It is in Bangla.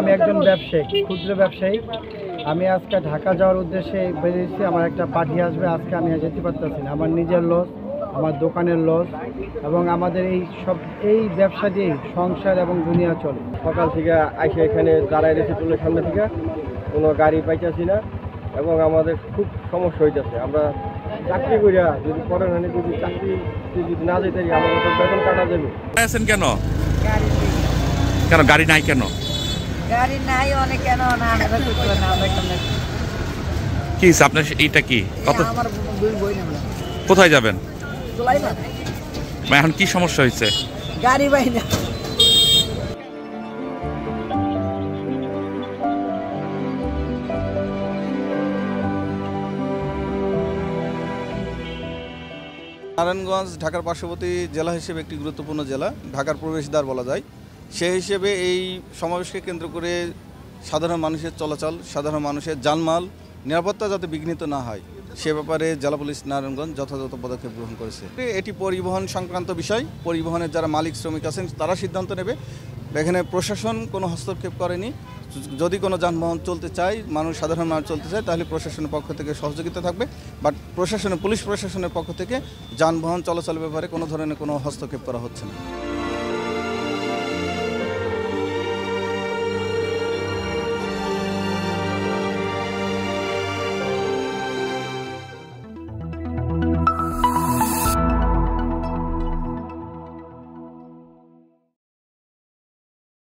আমি একজন ব্যবসায়ী ক্ষুদ্র ব্যবসায়ী। আমি আজকে ঢাকা যাওয়ার উদ্দেশ্যে বেরিয়েছি আমার একটা পার্টি আসবে আজকে আমি আর যেতে পারতেছি না। আমার নিজের লস আমার দোকানের লস এবং আমাদের এই সব এই ব্যবসা দিয়েই সংসার এবং দুনিয়া চলে। সকাল থেকে আইসে এখানে দাঁড়ায় রয়েছে টুলের সামনে থেকে। কোনো গাড়ি পাইতেছি না এবং আমাদের খুব সমস্যা হইতেছে। আমরা চাকরি করিয়া যদি করেন মানে যদি চাকরি যদি না যেতে পারি আমাদের তো বেতন কাটা যাবে। কেন? গাড়ি কেন গাড়ি নাই কেন? গাড়ি নাই অনেক কেন না আমরা করতে না আমরা কি হইছে? আপনার এইটা কি? কত আমার দুই বই নেব কোথায় যাবেন? না। মানে এখন কি সমস্যা হয়েছে? গাড়ি বাই না। নারায়ণগঞ্জ ঢাকার পার্শ্ববর্তী জেলা হিসেবে একটি গুরুত্বপূর্ণ জেলা ঢাকার প্রবেশদ্বার বলা যায়। সেই হিসেবে এই সমাবেশকে কেন্দ্র করে সাধারণ মানুষের চলাচল, সাধারণ মানুষের জানমাল, নিরাপত্তা যাতে বিঘ্নিত না হয়, সে ব্যাপারে জেলা পুলিশ নারায়ণগঞ্জ যথাযথ পদক্ষেপ গ্রহণ করেছে। এটি পরিবহন সংক্রান্ত বিষয়। পরিবহনের যারা মালিক, শ্রমিক আছেন, তারা সিদ্ধান্ত নেবে। এখানে প্রশাসন কোনো হস্তক্ষেপ করেনি। যদি কোনো যানবাহন চলতে চায়, মানুষ, সাধারণ মানুষ চলতে চায়, তাহলে প্রশাসনের পক্ষ থেকে সহযোগিতা থাকবে। বাট প্রশাসনের পুলিশ প্রশাসনের পক্ষ থেকে যানবাহন চলাচলের ব্যাপারে কোনো ধরনের কোনো হস্তক্ষেপ করা হচ্ছে না।